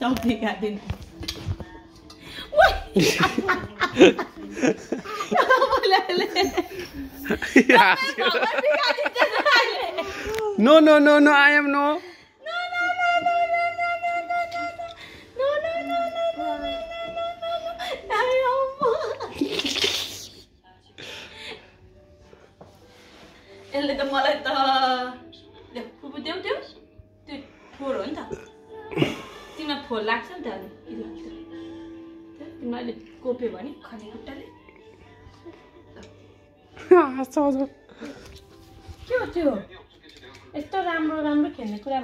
Topi Kak Tina. Wah. Apa lele? Ya. No no no no I am no. Demora फोहोर लाग्छ नि त अनि। अहिले कोप्यो भने खने खुट्टाले। के हो त्यो? यस्तो राम्रो राम्रो खेल्ने कुरा